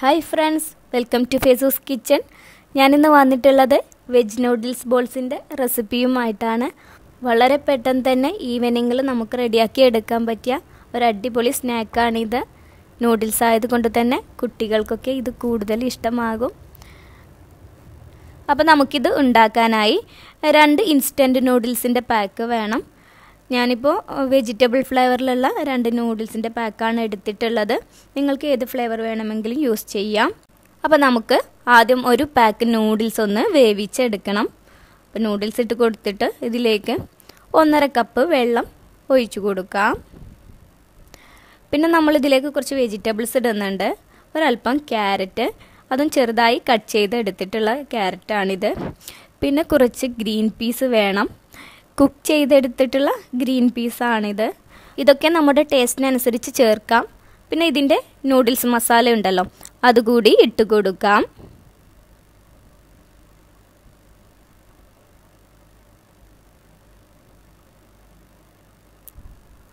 Hi friends welcome to ഫേസൂസ് kitchen ഞാനിന്ന് വന്നിട്ടുള്ളത് വെജ് നൂഡിൽസ് ബോൾസിന്റെ റെസിപ്പിയുമായിട്ടാണ് വളരെ പെട്ടെന്ന് തന്നെ ഈവനിങ്ങിൽ നമുക്ക് റെഡിയാക്കി എടുക്കാൻ പറ്റിയ ഒരു അടിപൊളി സ്നാക്കാണിത് നൂഡിൽസ് ആയതുകൊണ്ട് തന്നെ കുട്ടികൾക്കൊക്കെ ഇത് കൂടുതൽ ഇഷ്ടമാകും. അപ്പോൾ നമുക്കിത് ഉണ്ടാക്കാനായി രണ്ട് ഇൻസ്റ്റന്റ് നൂഡിൽസിന്റെ പാക്ക് വേണം. ഞാനിപ്പോൾ വെജിറ്റബിൾ ഫ്ലേവറിലുള്ള രണ്ട് നൂഡിൽസിന്റെ പാക്കാണ് എടുത്തിട്ടുള്ളത്. നിങ്ങൾക്ക് ഏത് ഫ്ലേവർ വേണമെങ്കിലും യൂസ് ചെയ്യാം. അപ്പോൾ നമുക്ക് ആദ്യം ഒരു പാക്ക് നൂഡിൽസ് ഒന്ന് വേവിച്ചെടുക്കണം. അപ്പോൾ നൂഡിൽസ് ഇട്ട് കൊടുത്തിട്ട് ഇതിലേക്ക് ഒന്നര കപ്പ് വെള്ളം ഒഴിച്ചു കൊടുക്കാം. പിന്നെ നമ്മൾ ഇതിലേക്ക് കുറച്ച് വെജിറ്റബിൾസ് ഇടുന്നുണ്ട്. ഒരല്പം ക്യാരറ്റ് അതും ചെറുതായി കട്ട് ചെയ്ത് എടുത്തിട്ടുള്ള ക്യാരറ്റാണിത്. പിന്നെ കുറച്ച് ഗ്രീൻ പീസ് വേണം. കുക്ക് ചെയ്തെടുത്തിട്ടുള്ള ഗ്രീൻ പീസാണിത്. ഇതൊക്കെ നമ്മുടെ ടേസ്റ്റിനനുസരിച്ച് ചേർക്കാം. പിന്നെ ഇതിന്റെ നൂഡിൽസ് മസാല ഉണ്ടല്ലോ അതുകൂടി ഇട്ട് കൊടുക്കാം.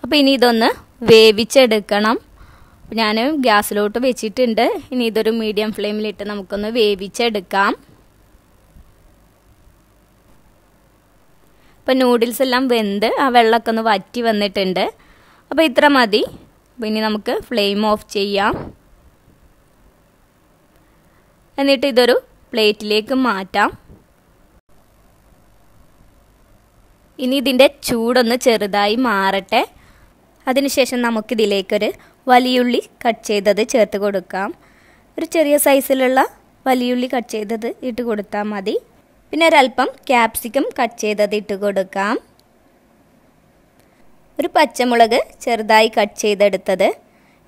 അപ്പോൾ ഇനി ഇതൊന്ന് വേവിച്ചെടുക്കണം. ഞാൻ ഗ്യാസിലോട്ട് വെച്ചിട്ടുണ്ട്. ഇനി ഇതൊരു മീഡിയം ഫ്ലെയിമിലിട്ട് നമുക്കൊന്ന് വേവിച്ചെടുക്കാം. ഇപ്പോൾ നൂഡിൽസ് എല്ലാം വെന്ത് ആ വെള്ളമൊക്കെ ഒന്ന് വറ്റി വന്നിട്ടുണ്ട്. അപ്പോൾ ഇത്ര മതി. അപ്പോൾ ഇനി നമുക്ക് ഫ്ലെയിം ഓഫ് ചെയ്യാം. എന്നിട്ട് ഇതൊരു പ്ലേറ്റിലേക്ക് മാറ്റാം. ഇനി ഇതിന്റെ ചൂടൊന്ന് ചെറുതായി മാറട്ടെ. അതിനുശേഷം നമുക്കിതിലേക്കൊരു വലിയുള്ളി കട്ട് ചെയ്തത് ചേർത്ത് കൊടുക്കാം. ഒരു ചെറിയ സൈസിലുള്ള വലിയുള്ളി കട്ട് ചെയ്തത് ഇട്ട് കൊടുത്താൽ മതി. പിന്നെ ഒരല്പം ക്യാപ്സിക്കം കട്ട് ചെയ്തത് ഇട്ട് കൊടുക്കാം. ഒരു പച്ചമുളക് ചെറുതായി കട്ട് ചെയ്തെടുത്തത്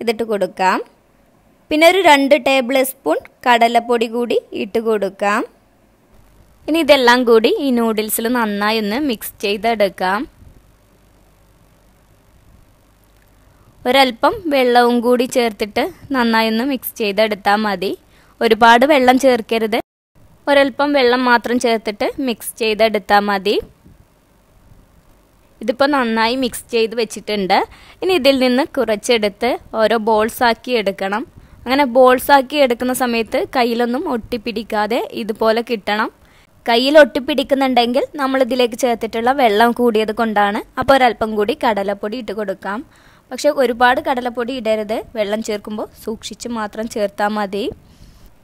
ഇതിട്ട് കൊടുക്കാം. പിന്നെ ഒരു രണ്ട് ടേബിൾ സ്പൂൺ കടലപ്പൊടി കൂടി ഇട്ട് കൊടുക്കാം. ഇനി ഇതെല്ലാം കൂടി ഈ നൂഡിൽസിൽ നന്നായി ഒന്ന് മിക്സ് ചെയ്തെടുക്കാം. ഒരല്പം വെള്ളവും കൂടി ചേർത്തിട്ട് നന്നായി ഒന്ന് മിക്സ് ചെയ്തെടുത്താൽ മതി. ഒരുപാട് വെള്ളം ചേർക്കരുത്. ഒരല്പം വെള്ളം മാത്രം ചേർത്തിട്ട് മിക്സ് ചെയ്തെടുത്താൽ മതി. ഇതിപ്പോൾ നന്നായി മിക്സ് ചെയ്ത് വെച്ചിട്ടുണ്ട്. ഇനി ഇതിൽ നിന്ന് കുറച്ചെടുത്ത് ഓരോ ബോൾസ് ആക്കി എടുക്കണം. അങ്ങനെ ബോൾസ് ആക്കി എടുക്കുന്ന സമയത്ത് കയ്യിലൊന്നും ഒട്ടിപ്പിടിക്കാതെ ഇതുപോലെ കിട്ടണം. കയ്യിൽ ഒട്ടിപ്പിടിക്കുന്നുണ്ടെങ്കിൽ നമ്മൾ ഇതിലേക്ക് ചേർത്തിട്ടുള്ള വെള്ളം കൂടിയത് കൊണ്ടാണ്. അപ്പോൾ ഒരല്പം കൂടി കടലപ്പൊടി ഇട്ട് കൊടുക്കാം. പക്ഷെ ഒരുപാട് കടലപ്പൊടി ഇടരുത്. വെള്ളം ചേർക്കുമ്പോൾ സൂക്ഷിച്ച് മാത്രം ചേർത്താൽ മതി.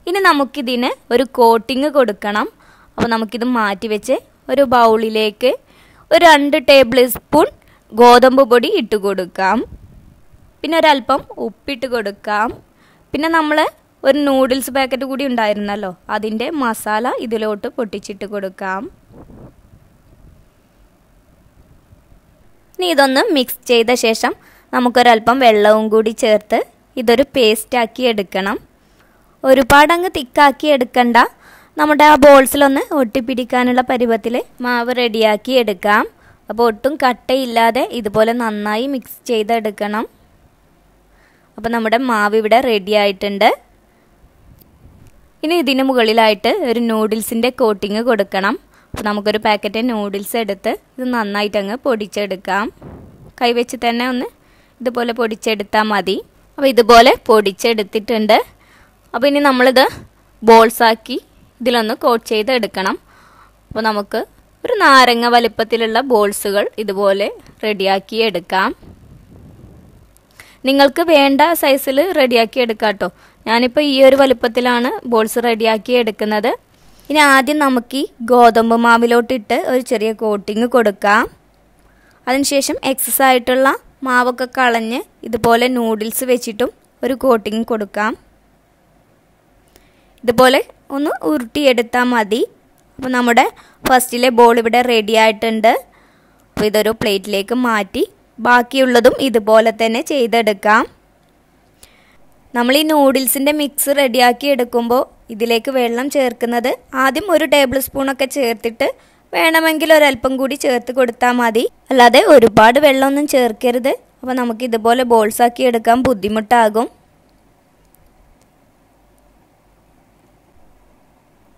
ഇനി നമുക്കിതിന് ഒരു കോട്ടിങ് കൊടുക്കണം. അപ്പോൾ നമുക്കിത് മാറ്റി വെച്ച് ഒരു ബൗളിലേക്ക് ഒരു രണ്ട് ടേബിൾ സ്പൂൺ ഗോതമ്പ് പൊടി ഇട്ട് കൊടുക്കാം. പിന്നെ ഒരല്പം ഉപ്പിട്ട് കൊടുക്കാം. പിന്നെ നമ്മൾ ഒരു നൂഡിൽസ് പാക്കറ്റ് കൂടി ഉണ്ടായിരുന്നല്ലോ അതിന്റെ മസാല ഇതിലോട്ട് പൊട്ടിച്ചിട്ട് കൊടുക്കാം. ഇനി ഇതൊന്ന് മിക്സ് ചെയ്ത ശേഷം നമുക്കൊരല്പം വെള്ളവും കൂടി ചേർത്ത് ഇതൊരു പേസ്റ്റാക്കി എടുക്കണം. ഒരുപാടങ്ങ് തിക്കാക്കി എടുക്കണ്ട. നമ്മുടെ ആ ബോൾസിലൊന്ന് ഒട്ടിപ്പിടിക്കാനുള്ള പരുവത്തിൽ മാവ് റെഡിയാക്കി എടുക്കാം. അപ്പോൾ ഒട്ടും കട്ടയില്ലാതെ ഇതുപോലെ നന്നായി മിക്സ് ചെയ്തെടുക്കണം. അപ്പോൾ നമ്മുടെ മാവ് ഇവിടെ റെഡി ആയിട്ടുണ്ട്. ഇനി ഇതിന് മുകളിലായിട്ട് ഒരു നൂഡിൽസിന്റെ കോട്ടിങ് കൊടുക്കണം. അപ്പോൾ നമുക്കൊരു പാക്കറ്റ് നൂഡിൽസ് എടുത്ത് ഇത് നന്നായിട്ട് അങ്ങ് പൊടിച്ചെടുക്കാം. കൈവച്ച് തന്നെ ഒന്ന് ഇതുപോലെ പൊടിച്ചെടുത്താൽ മതി. അപ്പോൾ ഇതുപോലെ പൊടിച്ചെടുത്തിട്ടുണ്ട്. അപ്പോൾ ഇനി നമ്മളിത് ബോൾസാക്കി ഇതിലൊന്ന് കോട്ട് ചെയ്ത് എടുക്കണം അപ്പോൾ നമുക്ക് ഒരു നാരങ്ങ വലിപ്പത്തിലുള്ള ബോൾസുകൾ ഇതുപോലെ റെഡിയാക്കി എടുക്കാം. നിങ്ങൾക്ക് വേണ്ട സൈസിൽ റെഡിയാക്കി എടുക്കാം കേട്ടോ. ഞാനിപ്പോൾ ഈ ഒരു വലുപ്പത്തിലാണ് ബോൾസ് റെഡിയാക്കി എടുക്കുന്നത്. ഇനി ആദ്യം നമുക്ക് ഈ ഗോതമ്പ് മാവിലോട്ടിട്ട് ഒരു ചെറിയ കോട്ടിങ് കൊടുക്കാം. അതിനുശേഷം എക്സസ് ആയിട്ടുള്ള മാവൊക്കെ കളഞ്ഞ് ഇതുപോലെ നൂഡിൽസ് വെച്ചിട്ടും ഒരു കോട്ടിങ് കൊടുക്കാം. ഇതുപോലെ ഒന്ന് ഉരുട്ടിയെടുത്താൽ മതി. അപ്പോൾ നമ്മുടെ ഫസ്റ്റിലെ ബോൾ ഇവിടെ റെഡി ആയിട്ടുണ്ട്. അപ്പോൾ ഇതൊരു പ്ലേറ്റിലേക്ക് മാറ്റി ബാക്കിയുള്ളതും ഇതുപോലെ തന്നെ ചെയ്തെടുക്കാം. നമ്മൾ ഈ നൂഡിൽസിന്റെ മിക്സ് റെഡിയാക്കി എടുക്കുമ്പോൾ ഇതിലേക്ക് വെള്ളം ചേർക്കുന്നത് ആദ്യം ഒരു ടേബിൾ സ്പൂണൊക്കെ ചേർത്തിട്ട് വേണമെങ്കിൽ ഒരല്പം കൂടി ചേർത്ത് കൊടുത്താൽ മതി. അല്ലാതെ ഒരുപാട് വെള്ളമൊന്നും ചേർക്കരുത്. അപ്പോൾ നമുക്ക് ഇതുപോലെ ബോൾസ് ആക്കി എടുക്കാൻ ബുദ്ധിമുട്ടാകും.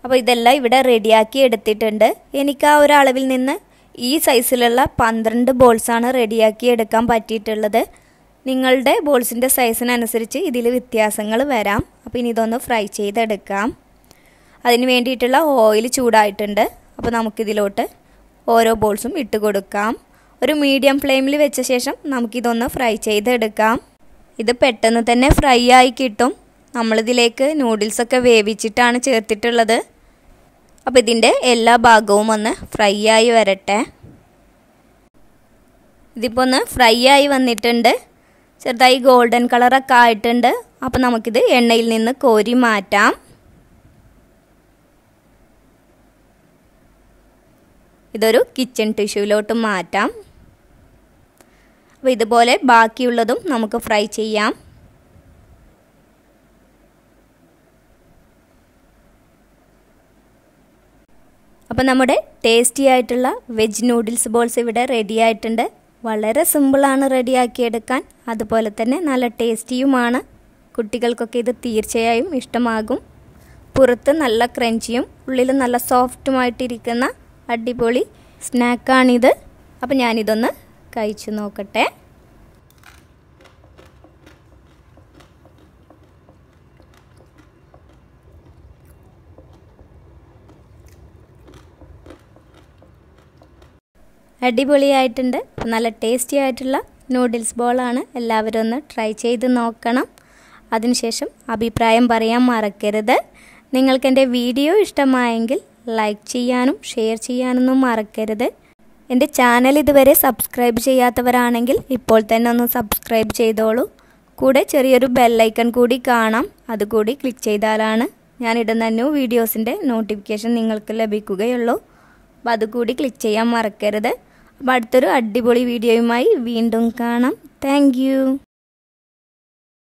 അപ്പോൾ ഇതെല്ലാം ഇവിടെ റെഡിയാക്കി എടുത്തിട്ടുണ്ട്. എനിക്ക് ആ ഒരു അളവിൽ നിന്ന് ഈ സൈസിലുള്ള പന്ത്രണ്ട് ബോൾസാണ് റെഡിയാക്കി എടുക്കാൻ പറ്റിയിട്ടുള്ളത്. നിങ്ങളുടെ ബോൾസിന്റെ സൈസിനനുസരിച്ച് ഇതിൽ വ്യത്യാസങ്ങൾ വരാം. അപ്പോൾ ഇനി ഇതൊന്ന് ഫ്രൈ ചെയ്തെടുക്കാം. അതിന് വേണ്ടിയിട്ടുള്ള ഓയിൽ ചൂടായിട്ടുണ്ട്. അപ്പോൾ നമുക്കിതിലോട്ട് ഓരോ ബോൾസും ഇട്ട് കൊടുക്കാം. ഒരു മീഡിയം ഫ്ലെയിമിൽ വെച്ച ശേഷം നമുക്കിതൊന്ന് ഫ്രൈ ചെയ്തെടുക്കാം. ഇത് പെട്ടെന്ന് തന്നെ ഫ്രൈ ആയി കിട്ടും. നമ്മളിതിലേക്ക് നൂഡിൽസൊക്കെ വേവിച്ചിട്ടാണ് ചേർത്തിട്ടുള്ളത്. അപ്പോൾ ഇതിന്റെ എല്ലാ ഭാഗവും ഒന്ന് ഫ്രൈ ആയി വരട്ടെ. ഇതിപ്പോൾ ഒന്ന് ഫ്രൈ ആയി വന്നിട്ടുണ്ട്. ചെറുതായി ഗോൾഡൻ കളറൊക്കെ ആയിട്ടുണ്ട്. അപ്പോൾ നമുക്കിത് എണ്ണയിൽ നിന്ന് കോരി മാറ്റാം. ഇതൊരു കിച്ചൺ ടിഷ്യൂലോട്ട് മാറ്റാം. അപ്പോൾ ഇതുപോലെ ബാക്കിയുള്ളതും നമുക്ക് ഫ്രൈ ചെയ്യാം. അപ്പോൾ നമ്മുടെ ടേസ്റ്റി ആയിട്ടുള്ള വെജ് നൂഡിൽസ് ബോൾസ് ഇവിടെ റെഡി ആയിട്ടുണ്ട്. വളരെ സിമ്പിളാണ് റെഡിയാക്കിയെടുക്കാൻ അതുപോലെ തന്നെ നല്ല ടേസ്റ്റിയുമാണ് കുട്ടികൾക്കൊക്കെ ഇത് തീർച്ചയായും ഇഷ്ടമാകും. പുറത്ത് നല്ല ക്രഞ്ചിയും ഉള്ളിൽ നല്ല സോഫ്റ്റുമായിട്ടിരിക്കുന്ന അടിപൊളി സ്നാക്കാണിത് അപ്പോൾ ഞാനിതൊന്ന് കഴിച്ചു നോക്കട്ടെ. അടിപൊളിയായിട്ടുണ്ട്. നല്ല ടേസ്റ്റി ആയിട്ടുള്ള നൂഡിൽസ് ബോളാണ് എല്ലാവരും ഒന്ന് ട്രൈ ചെയ്ത് നോക്കണം. അതിനുശേഷം അഭിപ്രായം പറയാൻ മറക്കരുത്. നിങ്ങൾക്ക് എന്റെ വീഡിയോ ഇഷ്ടമായെങ്കിൽ ലൈക്ക് ചെയ്യാനും ഷെയർ ചെയ്യാനൊന്നും മറക്കരുത്. എന്റെ ചാനൽ ഇതുവരെ സബ്സ്ക്രൈബ് ചെയ്യാത്തവരാണെങ്കിൽ ഇപ്പോൾ തന്നെ ഒന്ന് സബ്സ്ക്രൈബ് ചെയ്തോളൂ. കൂടെ ചെറിയൊരു ബെല്ലൈക്കൺ കൂടി കാണാം. അതുകൂടി ക്ലിക്ക് ചെയ്താലാണ് ഞാനിടുന്ന ന്യൂ വീഡിയോസിന്റെ നോട്ടിഫിക്കേഷൻ നിങ്ങൾക്ക് ലഭിക്കുകയുള്ളൂ. അപ്പോൾ അതുകൂടി ക്ലിക്ക് ചെയ്യാൻ മറക്കരുത്. അടുത്തൊരു അടിപൊളി വീഡിയോയുമായി വീണ്ടും കാണാം. താങ്ക്